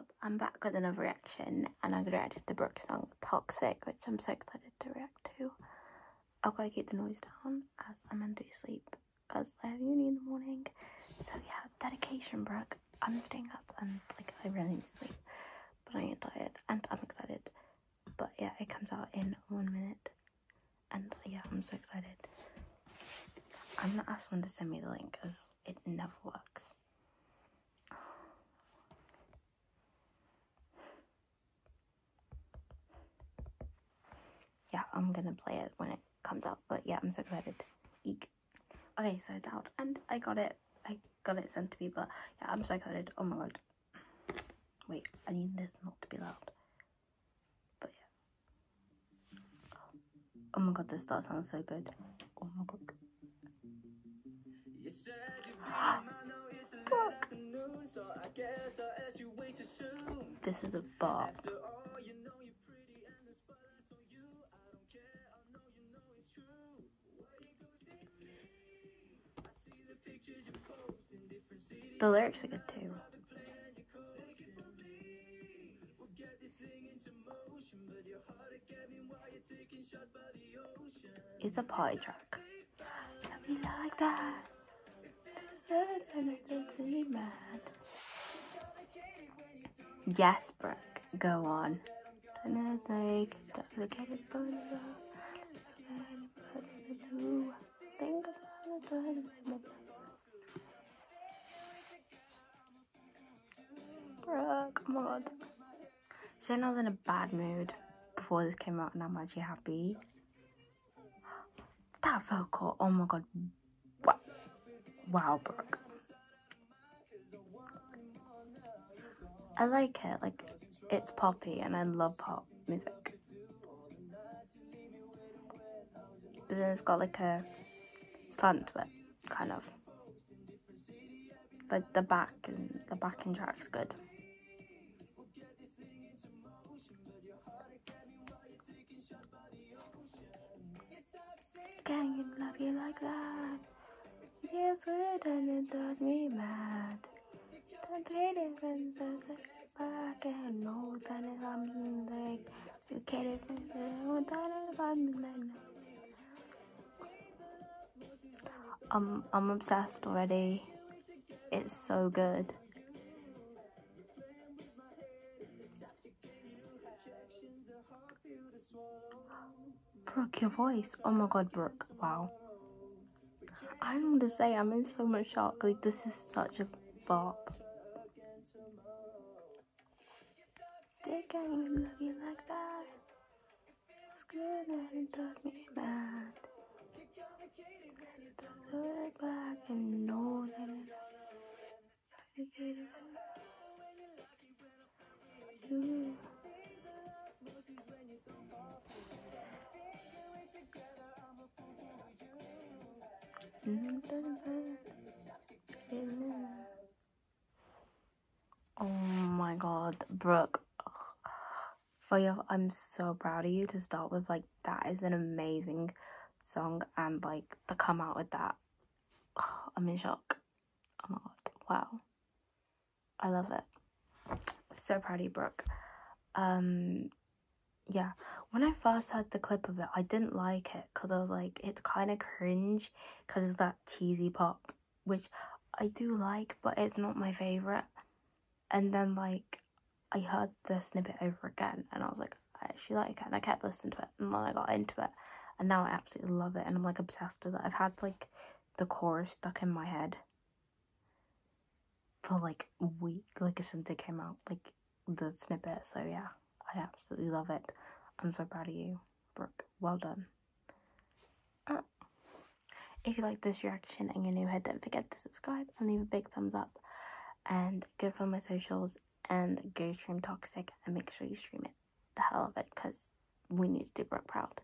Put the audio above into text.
up? I'm back with another reaction and I'm gonna react to the Brooke song Toxic, which I'm so excited to react to. I've gotta keep the noise down as I'm to sleep because I have uni in the morning. So yeah, dedication Brooke. I'm staying up and like I really need sleep. But I ain't tired and I'm excited. But yeah, it comes out in one minute. And yeah, I'm so excited. I'm gonna ask someone to send me the link because it never works. yeah, I'm gonna play it when it comes out. But yeah, I'm so excited. Eek. Okay, so it's out and I got it. I got it sent to me, but yeah, I'm so excited. Oh my god. Wait, I need this not to be loud. But yeah. Oh my god, this does sound so good. Oh my god. Fuck. This is a bar. The lyrics are good too. It's a party track. Love me like that. Yes, Brooke. Go on. Think about Brooke, oh my god. Saying I was in a bad mood before this came out and I'm actually happy. That vocal, oh my god. Wow, wow Brooke. I like it, like it's poppy and I love pop music. But then it's got like a slant to it, kind of. Like the back and the backing track's good. Can you love you like that? Yes, it and it does me mad. Don't hate it when I'm like you can't even I'm like I'm I'm obsessed already. It's so good. Brooke, your voice. Oh my god, Brooke. Wow. I don't want to say, I'm in so much shock. Like, this is such a bop. They can't even love you like that. It's good and it does me mad. Look back and know that it's you. Oh my god, Brooke. For you, I'm so proud of you to start with. Like, that is an amazing song, and like, to come out with that, I'm in shock. Oh my god, wow. I love it. So proud of you, Brooke. Um, yeah when i first heard the clip of it i didn't like it because i was like it's kind of cringe because it's that cheesy pop which i do like but it's not my favorite. And then like i heard the snippet over again and i was like i actually like it and i kept listening to it and then i got into it and now i absolutely love it and i'm like obsessed with it. I've had like the chorus stuck in my head for like a week like since it came out like the snippet so yeah I absolutely love it. I'm so proud of you, Brooke. Well done. Uh, if you like this reaction and you're new here, don't forget to subscribe and leave a big thumbs up. And go follow my socials and go stream Toxic and make sure you stream it the hell of it because we need to do Brooke proud.